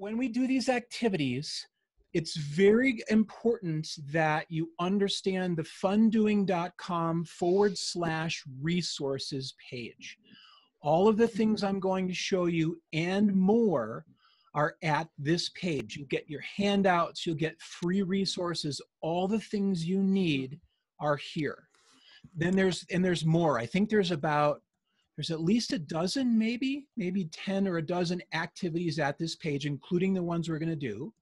when we do these activities, it's very important that you understand the fundoing.com forward slash resources page. All of the things I'm going to show you and more are at this page. You get your handouts, you'll get free resources, all the things you need are here. Then there's, and there's more. I think there's about, there's at least a dozen, maybe, maybe 10 or a dozen activities at this page, including the ones we're gonna do.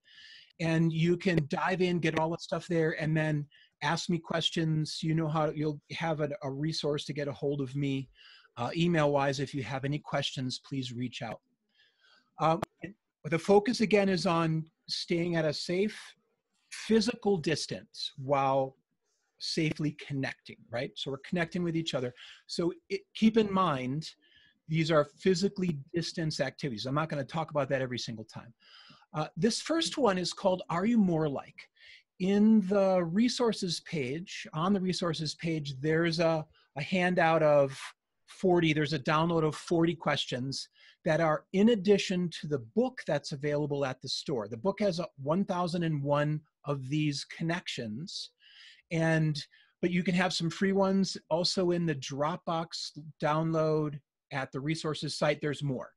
And you can dive in, get all that stuff there, and then ask me questions. You know how you'll have a, a resource to get a hold of me. Uh, email wise, if you have any questions, please reach out. Um, the focus again is on staying at a safe physical distance while safely connecting, right? So we're connecting with each other. So it, keep in mind, these are physically distance activities. I'm not going to talk about that every single time. Uh, this first one is called Are You More Like? In the resources page, on the resources page, there's a, a handout of 40, there's a download of 40 questions that are in addition to the book that's available at the store. The book has 1001 of these connections and but you can have some free ones also in the Dropbox download at the resources site. There's more.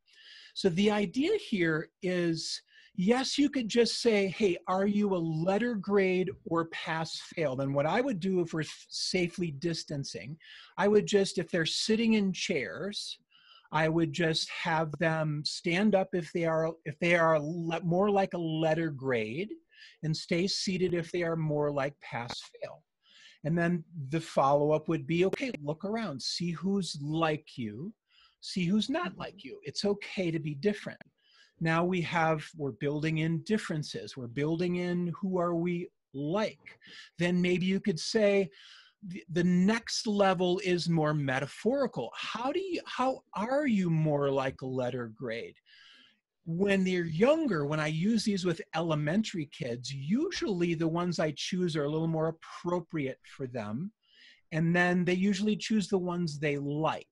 So the idea here is yes, you could just say, hey, are you a letter grade or pass fail? Then what I would do if we're safely distancing, I would just, if they're sitting in chairs, I would just have them stand up if they are if they are more like a letter grade and stay seated if they are more like pass fail. And then the follow up would be okay, look around, see who's like you, see who's not mm-hmm. like you. It's okay to be different. Now we have we're building in differences. We're building in who are we like. Then maybe you could say the next level is more metaphorical. How do you how are you more like a letter grade when they're younger when i use these with elementary kids usually the ones i choose are a little more appropriate for them and then they usually choose the ones they like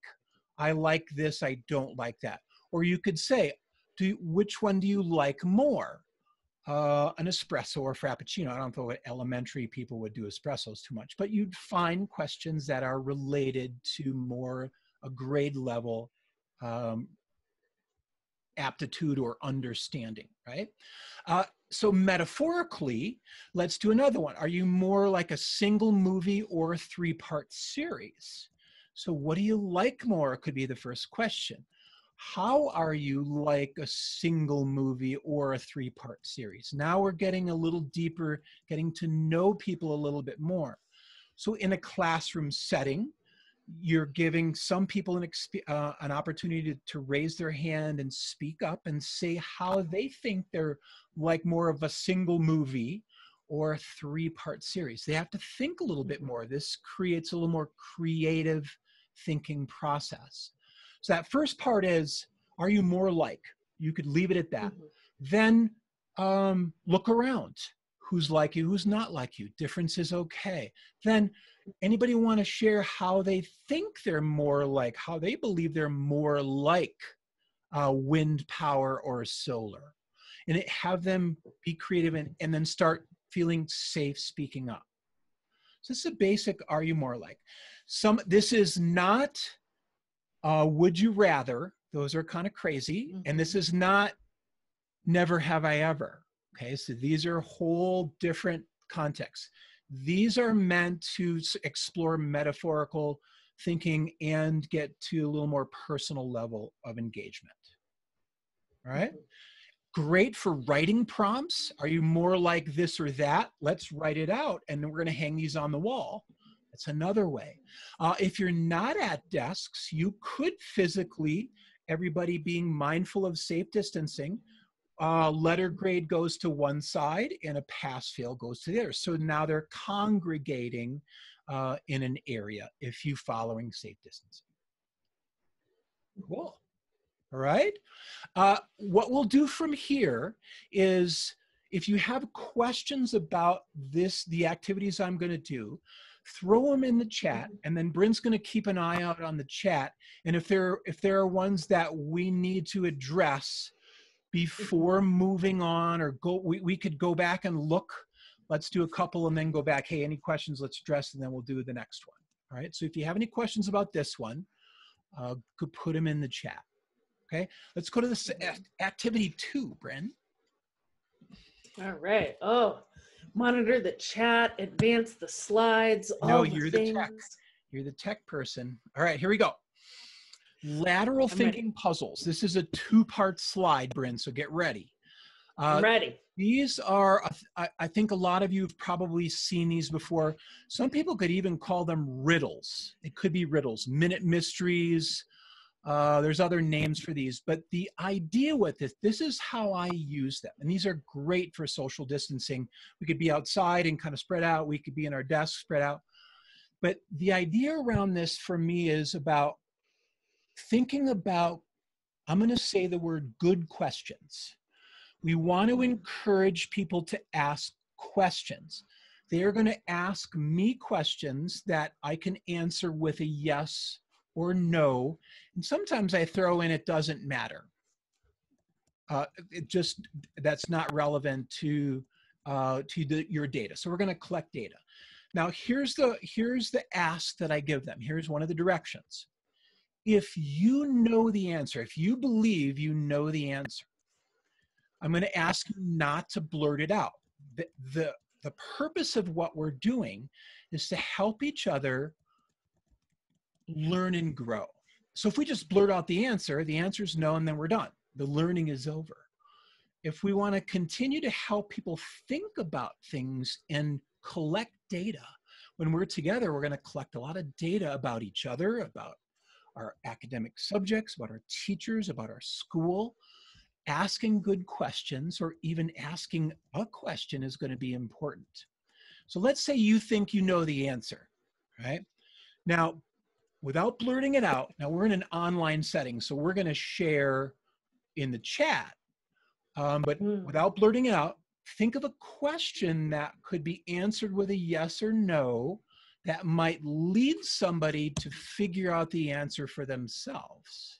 i like this i don't like that or you could say do you, which one do you like more? Uh, an espresso or frappuccino. I don't know what elementary people would do espressos too much, but you'd find questions that are related to more a grade level um, aptitude or understanding, right? Uh, so metaphorically, let's do another one. Are you more like a single movie or a three-part series? So what do you like more could be the first question how are you like a single movie or a three part series? Now we're getting a little deeper, getting to know people a little bit more. So, in a classroom setting, you're giving some people an, uh, an opportunity to, to raise their hand and speak up and say how they think they're like more of a single movie or a three part series. They have to think a little bit more. This creates a little more creative thinking process. So that first part is, are you more like? You could leave it at that. Mm-hmm. Then um, look around. Who's like you? Who's not like you? Difference is okay. Then anybody want to share how they think they're more like, how they believe they're more like uh, wind power or solar? And it, have them be creative and, and then start feeling safe speaking up. So this is a basic are you more like? Some this is not uh, would you rather? Those are kind of crazy. Mm-hmm. And this mm-hmm. is not never have I ever. Okay, so these are whole different contexts. These are meant to explore metaphorical thinking and get to a little more personal level of engagement. Right? Great for writing prompts. Are you more like this or that? Let's write it out and then we're going to hang these on the wall. That's another way. Uh, if you're not at desks, you could physically, everybody being mindful of safe distancing, uh, letter grade goes to one side and a pass fail goes to the other. So now they're congregating uh, in an area if you following safe distancing. Cool. All right. Uh, what we'll do from here is if you have questions about this, the activities I'm going to do, throw them in the chat mm-hmm. and then Bryn's going to keep an eye out on the chat and if there if there are ones that we need to address before moving on or go we, we could go back and look. Let's do a couple and then go back. Hey any questions? Let's address and then we'll do the next one. All right? So if you have any questions about this one uh, could put them in the chat. Okay? Let's go to this activity two Bryn. all right. Oh monitor the chat advance the slides no you're the, the tech. you're the tech person. All right here we go Lateral I'm thinking ready. puzzles. This is a two-part slide, Bryn, so get ready. Uh, ready. These are, I think a lot of you have probably seen these before. Some people could even call them riddles. It could be riddles, minute mysteries. Uh, there's other names for these, but the idea with this, this is how I use them. And these are great for social distancing. We could be outside and kind of spread out. We could be in our desk spread out. But the idea around this for me is about thinking about, I'm going to say the word good questions. We want to encourage people to ask questions. They are going to ask me questions that I can answer with a yes or no. And sometimes I throw in it doesn't matter. Uh, it just that's not relevant to uh, to the, your data. So we're going to collect data. Now here's the here's the ask that I give them. Here's one of the directions if you know the answer, if you believe you know the answer, I'm going to ask you not to blurt it out. The, the, the purpose of what we're doing is to help each other learn and grow. So if we just blurt out the answer, the answer is no, and then we're done. The learning is over. If we want to continue to help people think about things and collect data, when we're together, we're going to collect a lot of data about each other, about our academic subjects, about our teachers, about our school. Asking good questions or even asking a question is going to be important. So let's say you think you know the answer, right? Now, without blurting it out, now we're in an online setting, so we're going to share in the chat. Um, but mm. without blurting it out, think of a question that could be answered with a yes or no that might lead somebody to figure out the answer for themselves.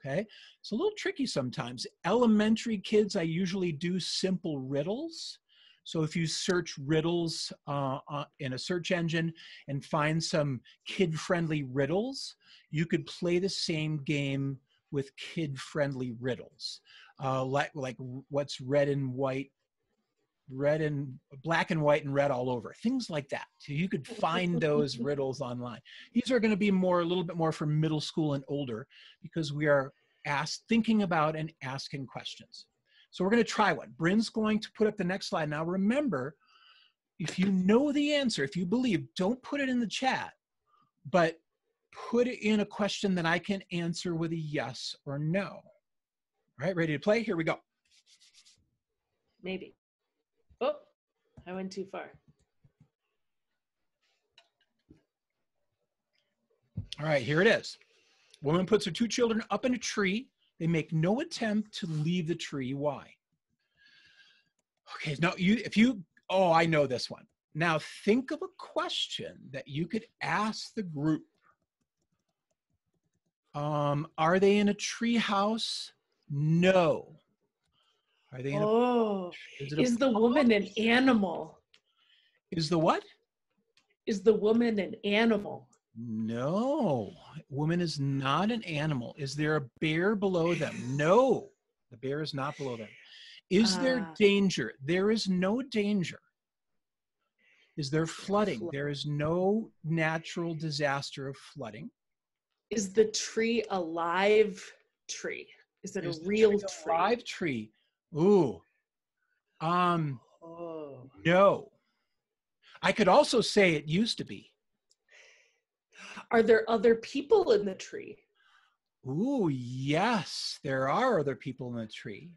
Okay, it's a little tricky sometimes. Elementary kids, I usually do simple riddles. So if you search riddles uh, uh, in a search engine and find some kid-friendly riddles, you could play the same game with kid-friendly riddles. Uh, like, like what's red and white red and black and white and red all over things like that. So you could find those riddles online. These are going to be more a little bit more for middle school and older because we are asked thinking about and asking questions. So we're going to try one. Bryn's going to put up the next slide. Now remember if you know the answer if you believe don't put it in the chat but put it in a question that i can answer with a yes or no. All right ready to play? Here we go. Maybe Oh, I went too far. All right, here it is. Woman puts her two children up in a tree. They make no attempt to leave the tree. Why? Okay, now you if you oh, I know this one. Now think of a question that you could ask the group. Um, are they in a tree house? No. Are they? oh, is, is the woman an animal? Is the what? Is the woman an animal? No, woman is not an animal. Is there a bear below them? No, the bear is not below them. Is uh, there ah. danger? There is no danger. Is there flooding? There is no natural disaster of flooding. Is the tree a live tree? Is it is a real tree, tree? A live tree. Ooh. Um oh. no. I could also say it used to be. Are there other people in the tree? Ooh, yes, there are other people in the tree.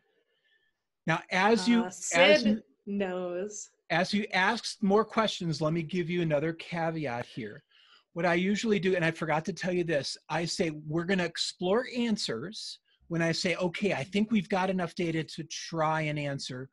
Now, as you uh, as, knows. As you ask more questions, let me give you another caveat here. What I usually do, and I forgot to tell you this, I say we're going to explore answers when I say, okay, I think we've got enough data to try and answer,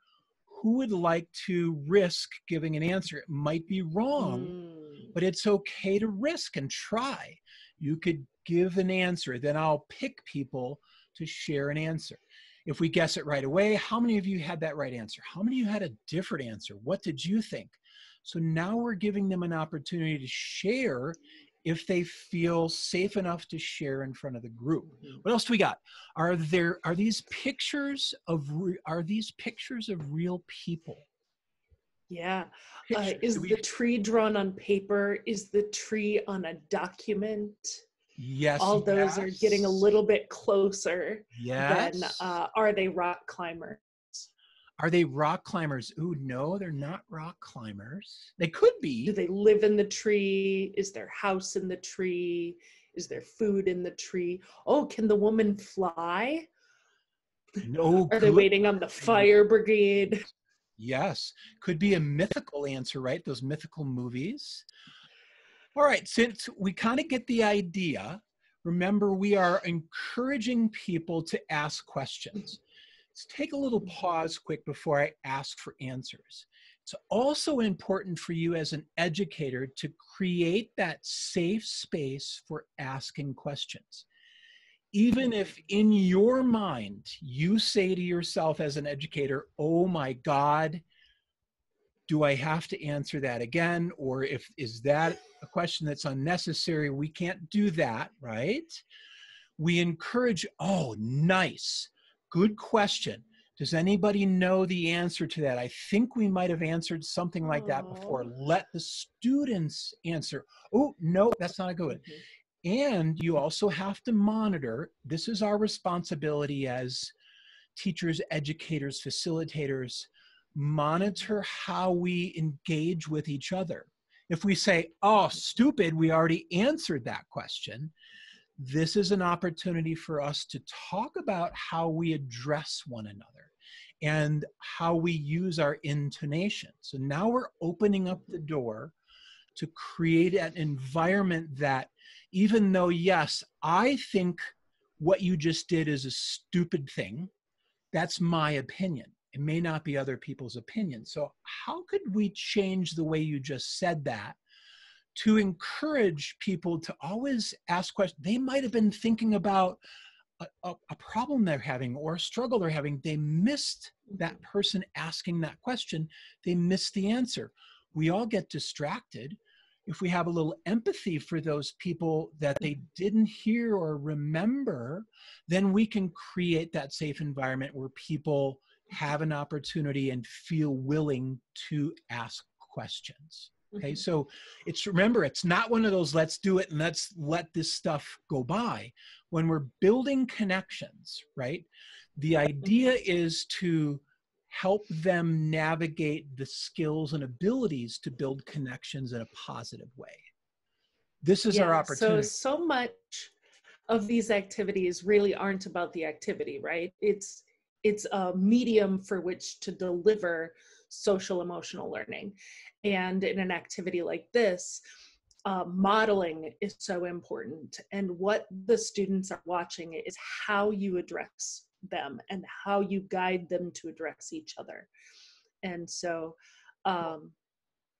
who would like to risk giving an answer? It might be wrong, mm. but it's okay to risk and try. You could give an answer, then I'll pick people to share an answer. If we guess it right away, how many of you had that right answer? How many of you had a different answer? What did you think? So now we're giving them an opportunity to share if they feel safe enough to share in front of the group. Mhm. What else do we got? Are there are these pictures of re- are these pictures of real people? Yeah. Uh, is we- the tree drawn on paper? Is the tree on a document? yes. All those are getting a little bit closer Yes. than uh, are they rock climbers? Are they rock climbers? Ooh, no, they're not rock climbers. They could be. Do they live in the tree? Is their house in the tree? Is there food in the tree? Oh, can the woman fly? No. Are they waiting on the fire brigade? Yes. Could be a mythical answer, right? Those mythical movies. All right, since we kind of get the idea, remember we are encouraging people to ask questions. Let's take a little pause quick before I ask for answers. It's also important for you as an educator to create that safe space for asking questions. Even if in your mind you say to yourself as an educator, oh my God, do I have to answer that again? Or if is that a question that's unnecessary? We can't do that, right? We encourage, oh, nice, good question. Does anybody know the answer to that? I think we might have answered something like that before. Let the students answer. Oh, no, that's not a good one. Mhm. And you also have to monitor. This is our responsibility as teachers, educators, facilitators. Monitor how we engage with each other. If we say, oh, stupid, we already answered that question, this is an opportunity for us to talk about how we address one another and how we use our intonation. So now we're opening up the door to create an environment that even though, yes, I think what you just did is a stupid thing, that's my opinion. It may not be other people's opinion. So, how could we change the way you just said that to encourage people to always ask questions? They might have been thinking about a, a, a problem they're having or a struggle they're having. They missed that mm-hmm. person asking that question, they missed the answer. We all get distracted if we have a little empathy for those people that they mm-hmm. didn't hear or remember, then we can create that safe environment where people have an opportunity and feel willing to ask questions. Okay, Mhm. so it's remember, it's not one of those let's do it and let's let this stuff go by. When we're building connections, right? The idea is to help them navigate the skills and abilities to build connections in a positive way. This is our opportunity. So, so much of these activities really aren't about the activity, right? It's it's a medium for which to deliver social emotional learning. And in an activity like this, uh, modeling is so important. And what the students are watching is how you address them and how you guide them to address each other. And so um,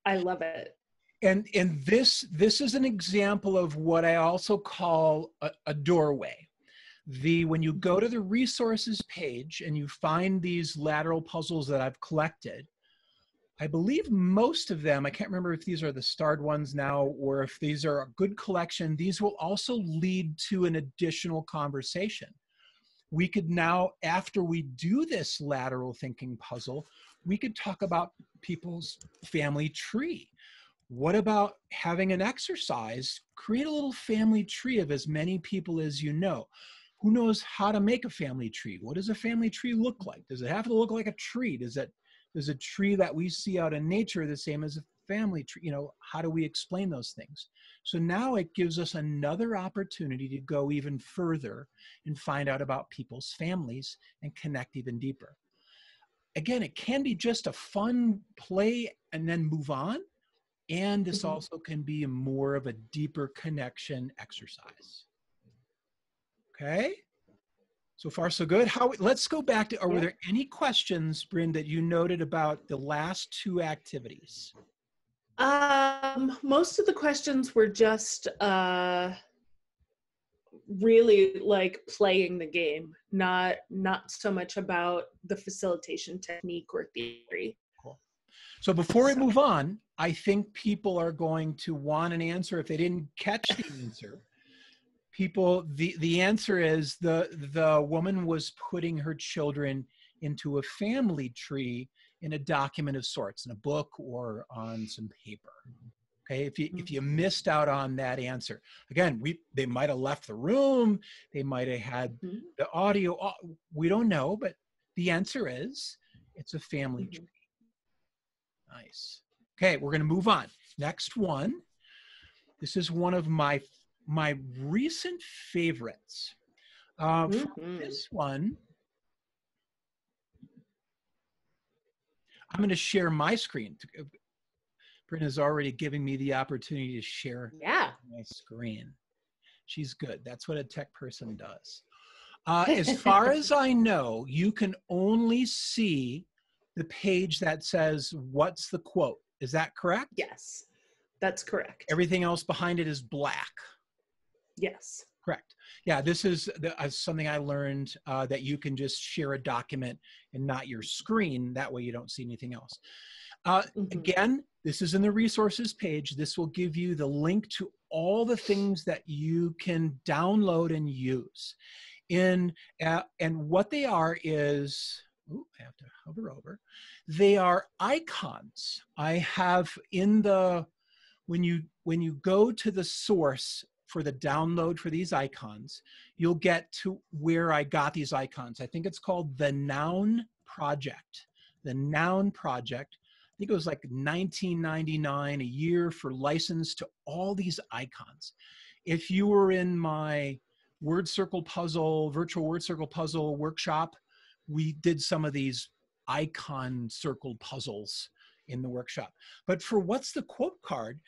I love it. and and this this is an example of what i also call a, a doorway the when you go to the resources page and you find these lateral puzzles that i've collected i believe most of them i can't remember if these are the starred ones now or if these are a good collection these will also lead to an additional conversation we could now after we do this lateral thinking puzzle we could talk about people's family tree what about having an exercise? Create a little family tree of as many people as you know. Who knows how to make a family tree? What does a family tree look like? Does it have to look like a tree? Does it does a tree that we see out in nature the same as a family tree? You know, how do we explain those things? So now it gives us another opportunity to go even further and find out about people's families and connect even deeper. Again, it can be just a fun play and then move on and this Mhm. also can be more of a deeper connection exercise okay so far so good. How let's go back to are were Yeah. there any questions bryn that you noted about the last two activities? Um, most of the questions were just uh, really like playing the game not not so much about the facilitation technique or theory. Cool. So before we move on i think people are going to want an answer. If they didn't catch the answer people the the answer is the the woman was putting her children into a family tree in a document of sorts in a book or on some paper okay if you if you mm-hmm. missed out on that answer again we they might have left the room they might have had mm-hmm. the audio we don't know but the answer is it's a family mm-hmm. tree nice okay we're going to move on next one this is one of my my recent favorites uh, mm-hmm. this one i'm going to share my screen Brenna's already giving me the opportunity to share yeah. my screen. She's good. That's what a tech person does. Uh, as far as I know, you can only see the page that says, What's the quote? Is that correct? Yes, that's correct. Everything else behind it is black. Yes. Correct. Yeah, this is the, uh, something I learned uh, that you can just share a document and not your screen. That way you don't see anything else. Uh, mm-hmm. Again, this is in the resources page. This will give you the link to all the things that you can download and use. In uh, and what they are is, ooh, I have to hover over. They are icons. I have in the when you when you go to the source for the download for these icons, you'll get to where I got these icons. I think it's called the Noun Project. The Noun Project I think it was like 1999 a year for license to all these icons. If you were in my word circle puzzle, virtual word circle puzzle workshop, we did some of these icon circle puzzles in the workshop. But for what's the quote card,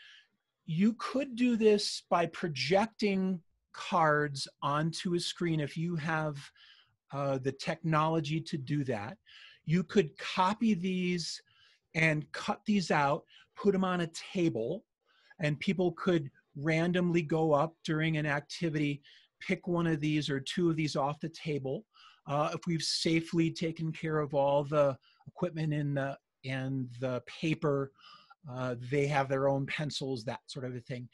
you could do this by projecting cards onto a screen if you have uh, the technology to do that. You could copy these and cut these out, put them on a table, and people could randomly go up during an activity, pick one of these or two of these off the table. Uh, if we've safely taken care of all the equipment in the and the paper, uh, they have their own pencils, that sort of a thing.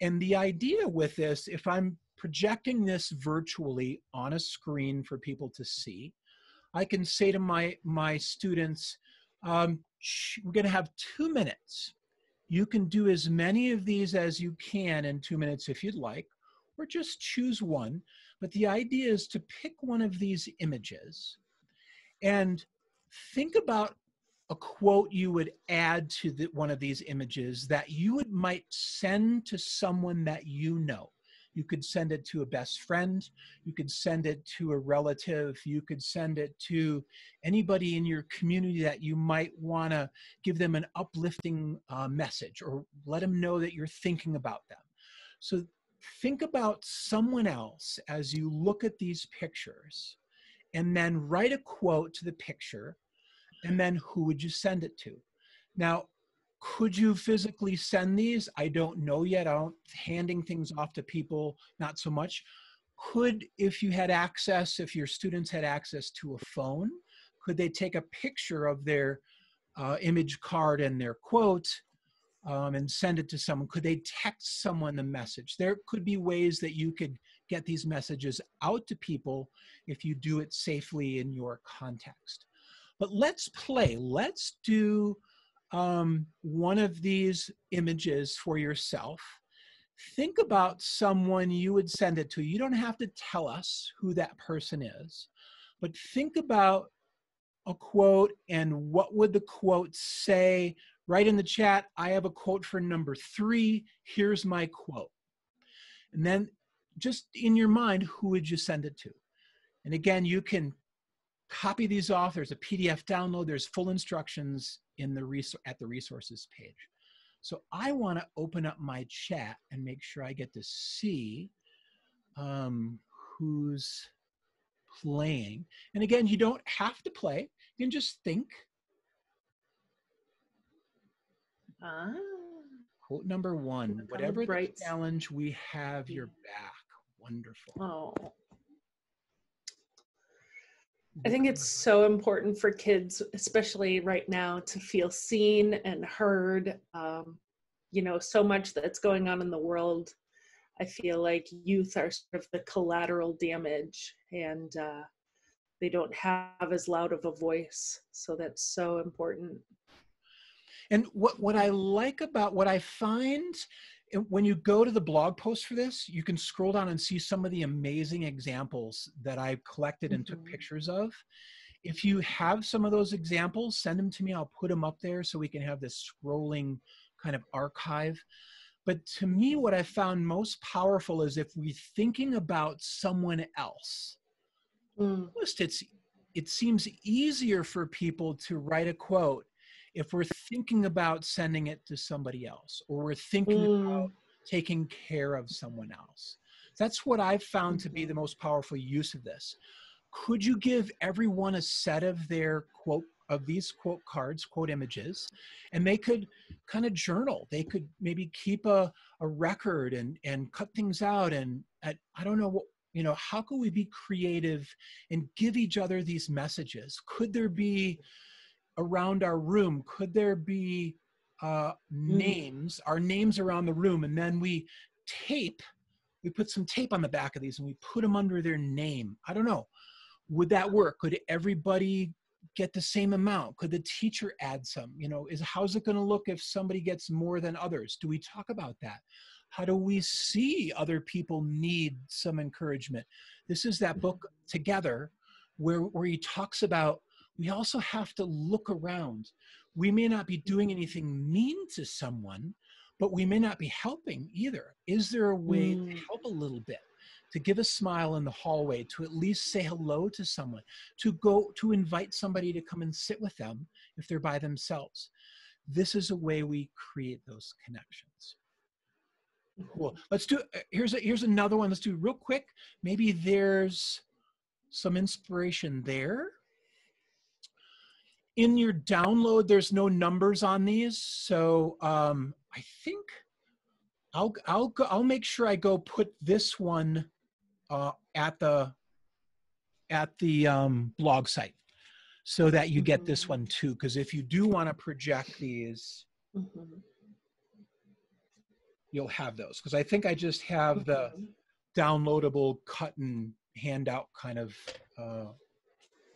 And the idea with this, if I'm projecting this virtually on a screen for people to see, I can say to my my students, um, we're going to have two minutes. You can do as many of these as you can in two minutes if you'd like, or just choose one. But the idea is to pick one of these images and think about a quote you would add to the, one of these images that you would might send to someone that you know. You could send it to a best friend. You could send it to a relative. You could send it to anybody in your community that you might want to give them an uplifting uh, message or let them know that you're thinking about them. So think about someone else as you look at these pictures and then write a quote to the picture and then who would you send it to? Now, could you physically send these? I don't know yet. I don't handing things off to people, not so much. Could, if you had access, if your students had access to a phone, could they take a picture of their uh, image card and their quote um, and send it to someone? Could they text someone the message? There could be ways that you could get these messages out to people if you do it safely in your context. But let's play. Let's do um, one of these images for yourself. Think about someone you would send it to. You don't have to tell us who that person is, but think about a quote and what would the quote say? Write in the chat, I have a quote for number three. Here's my quote. And then just in your mind, who would you send it to? And again, you can copy these off. There's a PDF download. There's full instructions in the res- at the resources page. So I want to open up my chat and make sure I get to see um, who's playing. And again, you don't have to play. You can just think. Ah. Quote number one, whatever the challenge we have your back. wonderful. Oh. I think it's so important for kids, especially right now, to feel seen and heard. Um, you know, so much that's going on in the world. I feel like youth are sort of the collateral damage and uh, they don't have as loud of a voice. So that's so important. And what, what I like about what I find when you go to the blog post for this, you can scroll down and see some of the amazing examples that I've collected and mm-hmm. took pictures of. If you have some of those examples, send them to me. I'll put them up there so we can have this scrolling kind of archive. But to me, what I found most powerful is if we're thinking about someone else. Mm. It's, it seems easier for people to write a quote if we're thinking about sending it to somebody else or we're thinking mm. about taking care of someone else. That's what I've found to be the mm-hmm. most powerful use of this. Could you give everyone a set of their quote of these quote cards, quote images, and they could kind of journal. They could maybe keep a, a record and, and cut things out. And at, I don't know what, you know, how could we be creative and give each other these messages? Could there be around our room, could there be uh, hmm. names, our names around the room, and then we tape, we put some tape on the back of these and we put them under their name. I don't know. Would that work? Could everybody get the same amount? Could the teacher add some? You know, is how's it going to look if somebody gets more than others? Do we talk about that? How do we see other people need some encouragement? This is that book together where where he talks about we also have to look around. We may not be doing anything mean to someone, but we may not be helping either. Is there a way mm. to help a little bit? To give a smile in the hallway, to at least say hello to someone, to go to invite somebody to come and sit with them if they're by themselves. This is a way we create those connections. Cool. Let's do. Uh, here's a, here's another one. Let's do real quick. Maybe there's some inspiration there in your download, there's no numbers on these. So um, I think I'll, I'll, go, I'll make sure I go put this one uh, at the, at the um, blog site so that you get this mm-hmm. one too. Because if you do want to project these, mm-hmm. you'll have those. Because I think I just have the downloadable cut and handout kind of uh,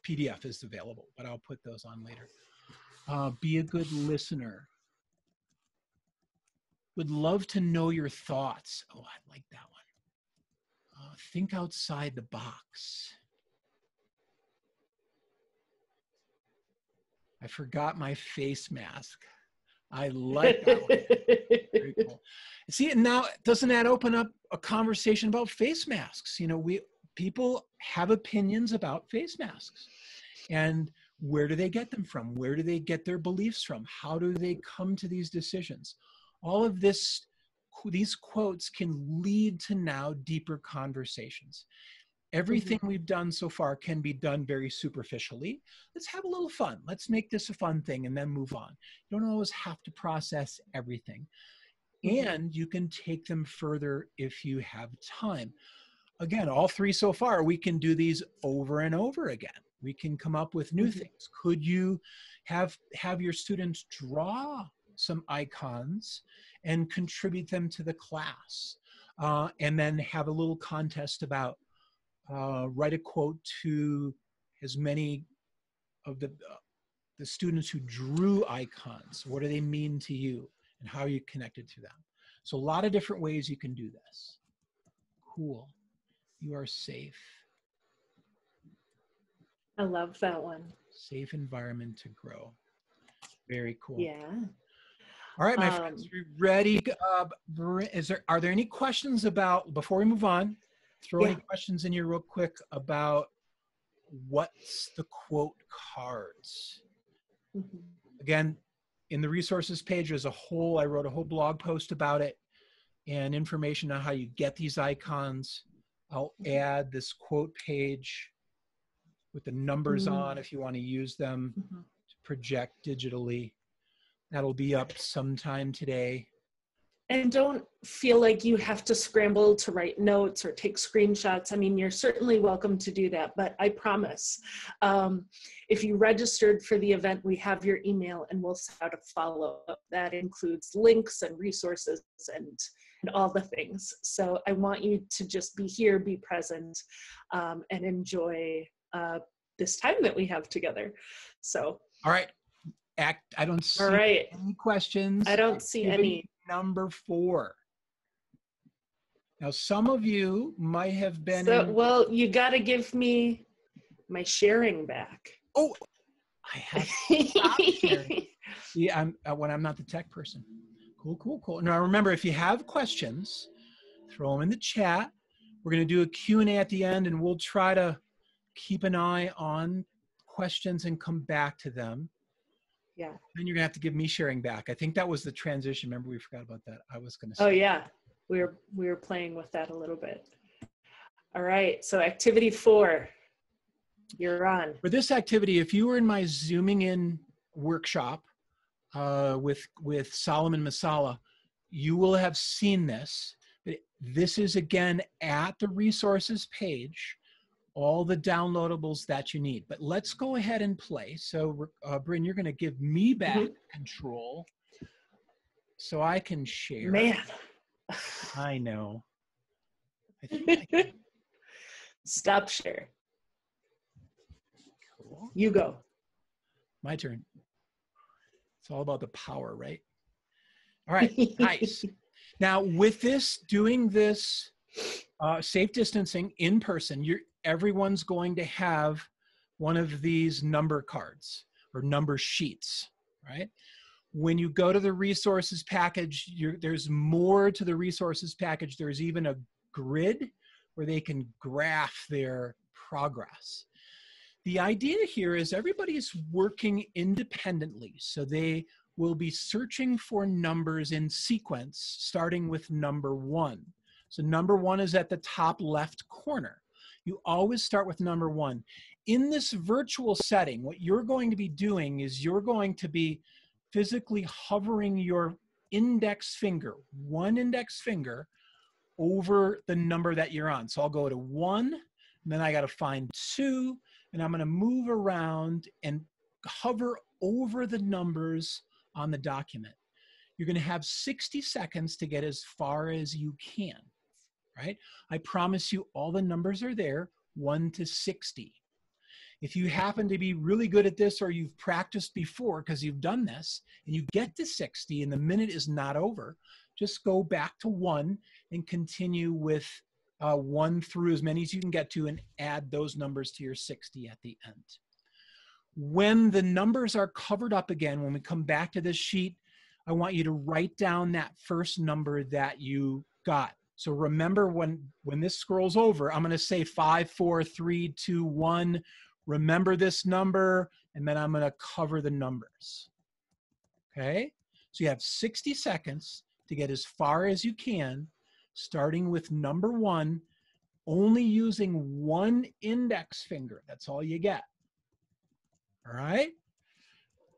PDF is available, but I'll put those on later. Uh, be a good listener. Would love to know your thoughts. Oh, I like that one. Uh, think outside the box. I forgot my face mask. I like that one. Very cool. See, now doesn't that open up a conversation about face masks? You know, we people have opinions about face masks. And where do they get them from? Where do they get their beliefs from? How do they come to these decisions? All of this these quotes can lead to now deeper conversations. Everything mm-hmm. we've done so far can be done very superficially. Let's have a little fun. Let's make this a fun thing and then move on. You don't always have to process everything. Mm-hmm. and you can take them further if you have time again all three so far we can do these over and over again. We can come up with new mm-hmm. things. Could you have have your students draw some icons and contribute them to the class uh, and then have a little contest about uh, write a quote to as many of the uh, the students who drew icons. What do they mean to you and how are you connected to them? So a lot of different ways you can do this. Cool you are safe I love that one. Safe environment to grow. Very cool. Yeah. All right, my um, friends, we ready? Uh, is there are there any questions about before we move on? Throw yeah. any questions in here real quick about what's the quote cards. Mm-hmm. Again, in the resources page, there's a whole. I wrote a whole blog post about it and information on how you get these icons. I'll mm-hmm. add this quote page with the numbers mm-hmm. on if you want to use them mm-hmm. to project digitally. That'll be up sometime today. and don't feel like you have to scramble to write notes or take screenshots. I mean, you're certainly welcome to do that, but I promise um, if you registered for the event, we have your email and we'll send out a follow up. That includes links and resources and, and all the things. So I want you to just be here, be present, um, and enjoy uh, this time that we have together. So, all right. Act, I don't see all right. any questions. I don't see any number four. Now, some of you might have been. So, well, you got to give me my sharing back. Oh, I have to stop sharing. Yeah, I'm uh, when I'm not the tech person. Cool, cool, cool. Now, remember, if you have questions, throw them in the chat. We're going to do a Q&A at the end, and we'll try to keep an eye on questions and come back to them. Yeah. Then you're gonna have to give me sharing back. I think that was the transition. Remember, we forgot about that. I was gonna. Say. Oh yeah, we were we were playing with that a little bit. All right. So activity four, you're on. For this activity, if you were in my zooming in workshop uh, with with Solomon Masala, you will have seen this. But this is again at the resources page all the downloadables that you need. But let's go ahead and play. So, uh, Bryn, you're going to give me back mm-hmm. control so I can share. Man. I know. I I Stop share. Cool. You go. My turn. It's all about the power, right? All right, nice. Now, with this, doing this uh, safe distancing in person, you're everyone's going to have one of these number cards or number sheets, right? When you go to the resources package, there's more to the resources package. There's even a grid where they can graph their progress. The idea here is everybody's working independently, so they will be searching for numbers in sequence, starting with number one. So number one is at the top left corner you always start with number one. In this virtual setting, what you're going to be doing is you're going to be physically hovering your index finger, one index finger, over the number that you're on. So I'll go to one, and then I got to find two, and I'm going to move around and hover over the numbers on the document. You're going to have 60 seconds to get as far as you can right? I promise you all the numbers are there, 1 to 60. If you happen to be really good at this or you've practiced before because you've done this and you get to 60 and the minute is not over, just go back to 1 and continue with uh, 1 through as many as you can get to and add those numbers to your 60 at the end. When the numbers are covered up again, when we come back to this sheet, I want you to write down that first number that you got. So remember when, when this scrolls over, I'm gonna say five, four, three, two, one. Remember this number, and then I'm gonna cover the numbers. Okay? So you have 60 seconds to get as far as you can, starting with number one, only using one index finger. That's all you get. All right?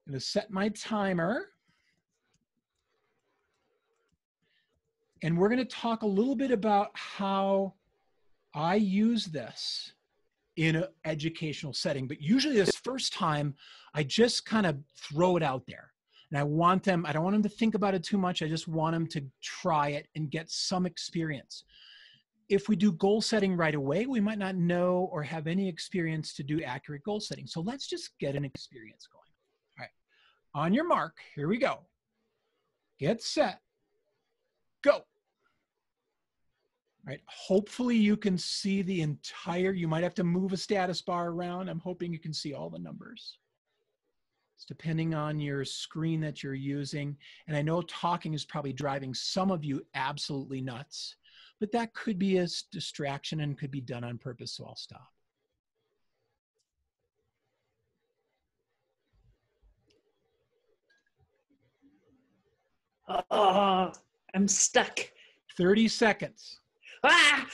I'm gonna set my timer. And we're going to talk a little bit about how I use this in an educational setting. But usually, this first time, I just kind of throw it out there. And I want them, I don't want them to think about it too much. I just want them to try it and get some experience. If we do goal setting right away, we might not know or have any experience to do accurate goal setting. So let's just get an experience going. All right. On your mark, here we go. Get set go. Right. Hopefully you can see the entire, you might have to move a status bar around. I'm hoping you can see all the numbers. It's depending on your screen that you're using. And I know talking is probably driving some of you absolutely nuts, but that could be a distraction and could be done on purpose, so I'll stop. Oh, I'm stuck. 30 seconds. Ah!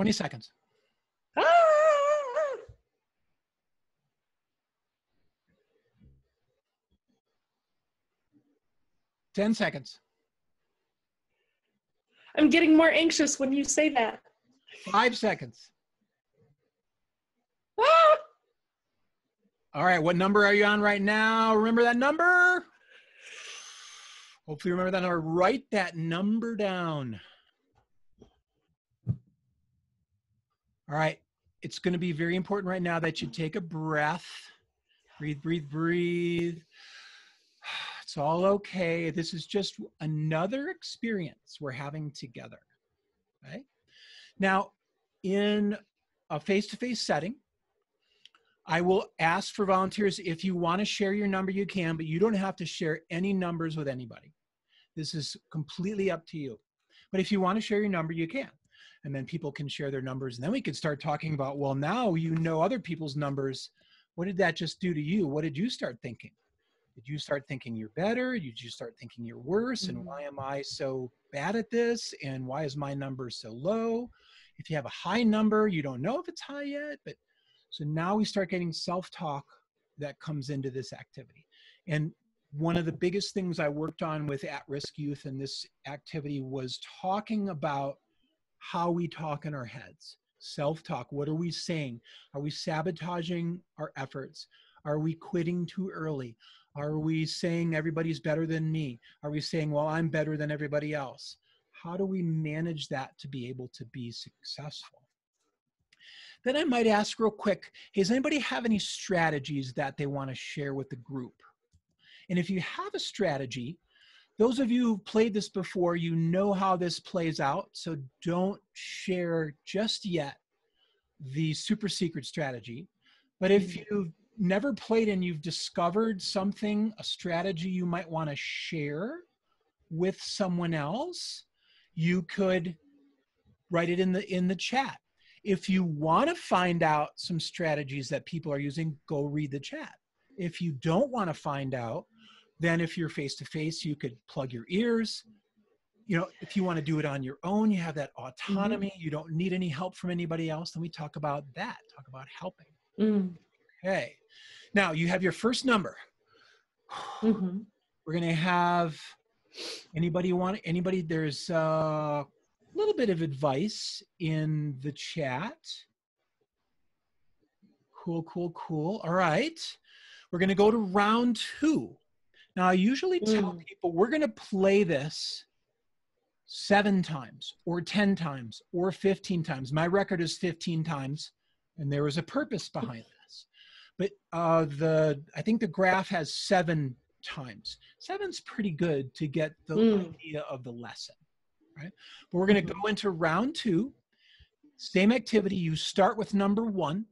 20 seconds. Ten seconds. I'm getting more anxious when you say that. Five seconds. Ah! All right, what number are you on right now? Remember that number? Hopefully, remember that number. Write that number down. All right, it's going to be very important right now that you take a breath. Breathe, breathe, breathe. It's all okay. This is just another experience we're having together. Right? Now, in a face to face setting, I will ask for volunteers if you want to share your number, you can, but you don't have to share any numbers with anybody. This is completely up to you. But if you want to share your number, you can. And then people can share their numbers. And then we could start talking about, well, now you know other people's numbers. What did that just do to you? What did you start thinking? Did you start thinking you're better? Did you start thinking you're worse? And mm-hmm. why am I so bad at this? And why is my number so low? If you have a high number, you don't know if it's high yet, but so now we start getting self talk that comes into this activity. And one of the biggest things I worked on with at risk youth in this activity was talking about how we talk in our heads. Self talk. What are we saying? Are we sabotaging our efforts? Are we quitting too early? Are we saying everybody's better than me? Are we saying, well, I'm better than everybody else? How do we manage that to be able to be successful? Then I might ask real quick, hey, does anybody have any strategies that they want to share with the group? And if you have a strategy, those of you who've played this before, you know how this plays out. So don't share just yet the super secret strategy. But if Mm-hmm. you've never played and you've discovered something, a strategy you might want to share with someone else, you could write it in the in the chat. If you want to find out some strategies that people are using, go read the chat. If you don't want to find out, then if you're face to face, you could plug your ears. You know, if you want to do it on your own, you have that autonomy. You don't need any help from anybody else. Then we talk about that, talk about helping. Mm, Okay. Now you have your first number. mhm. We're gonna have anybody want anybody? There's a little bit of advice in the chat. Cool, cool, cool. All right. We're gonna go to round two. Now I usually tell Mm. people we're gonna play this seven times or 10 times or 15 times. My record is 15 times, and there was a purpose behind this. But uh, the I think the graph has seven times. Seven's pretty good to get the Mm. idea of the lesson, right? But we're going to go into round two. Same activity. You start with number one,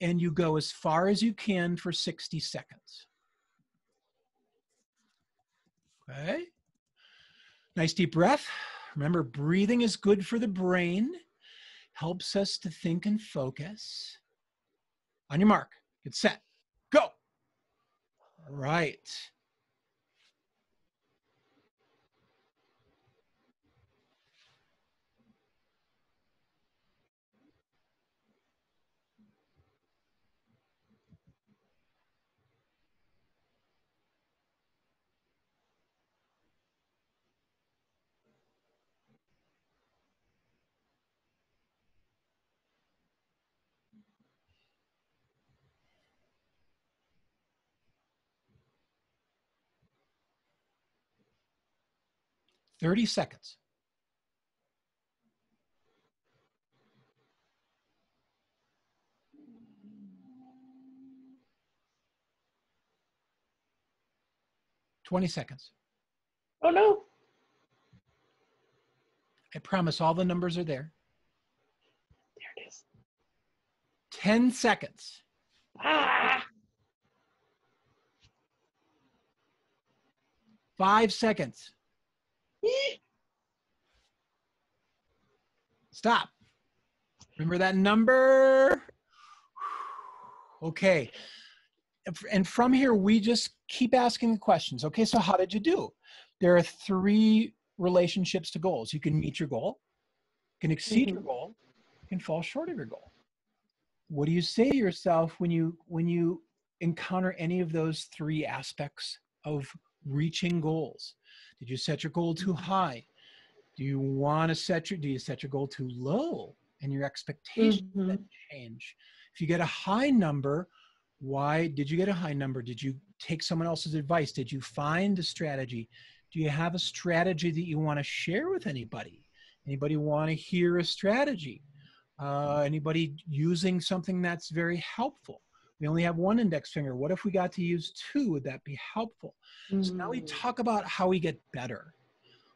and you go as far as you can for 60 seconds. Okay. Nice deep breath. Remember, breathing is good for the brain, helps us to think and focus. On your mark, get set, go. All right. Thirty seconds. Twenty seconds. Oh no. I promise all the numbers are there. There it is. 10 seconds. Ah. Five seconds. Stop. Remember that number? Okay. And from here, we just keep asking the questions. Okay, so how did you do? There are three relationships to goals. You can meet your goal, can exceed mm-hmm. your goal, can fall short of your goal. What do you say to yourself when you when you encounter any of those three aspects of reaching goals? Did you set your goal too high? Do you want to set your, do you set your goal too low and your expectations Mhm. change? If you get a high number, why did you get a high number? Did you take someone else's advice? Did you find a strategy? Do you have a strategy that you want to share with anybody? Anybody want to hear a strategy? Uh, anybody using something that's very helpful? We only have one index finger. What if we got to use two? Would that be helpful? So now we Mm. talk about how we get better.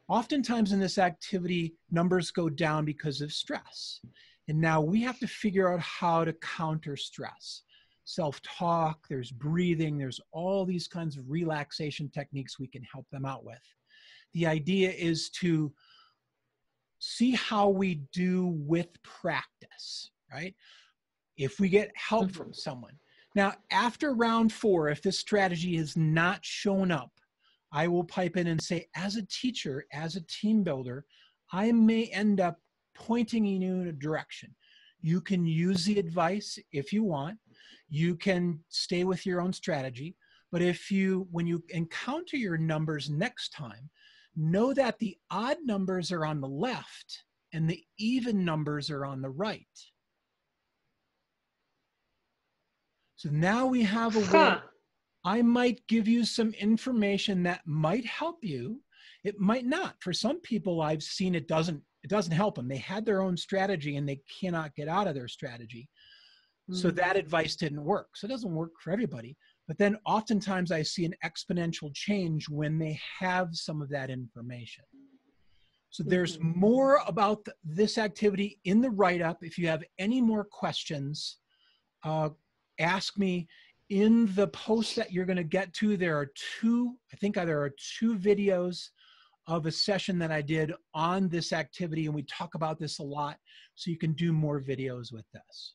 Oftentimes in this activity, numbers go down because of stress. And now we have to figure out how to counter stress. Self talk, there's breathing, there's all these kinds of relaxation techniques we can help them out with. The idea is to see how we do with practice, right? If we get help from someone. Now, after round four, if this strategy has not shown up, I will pipe in and say, as a teacher, as a team builder, I may end up pointing you in a direction. You can use the advice if you want. You can stay with your own strategy. But if you, when you encounter your numbers next time, know that the odd numbers are on the left and the even numbers are on the right. So now we have a way. Huh. I might give you some information that might help you. It might not. For some people, I've seen it doesn't it doesn't help them. They had their own strategy and they cannot get out of their strategy. So Mm. that advice didn't work. So it doesn't work for everybody. But then oftentimes I see an exponential change when they have some of that information. So there's Mhm. more about th- this activity in the write up. If you have any more questions, uh, ask me in the post that you're going to get to. There are two, I think there are two videos of a session that I did on this activity, and we talk about this a lot. So you can do more videos with this.